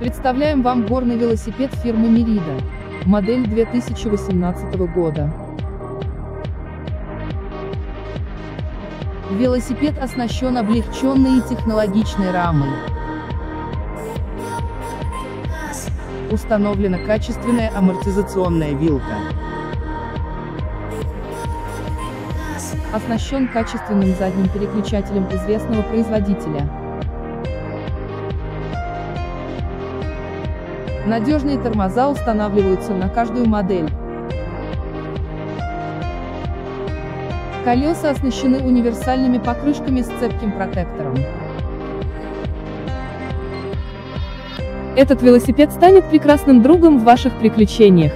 Представляем вам горный велосипед фирмы Merida. Модель 2018 года. Велосипед оснащен облегченной и технологичной рамой. Установлена качественная амортизационная вилка. Оснащен качественным задним переключателем известного производителя. Надежные тормоза устанавливаются на каждую модель. Колеса оснащены универсальными покрышками с цепким протектором. Этот велосипед станет прекрасным другом в ваших приключениях.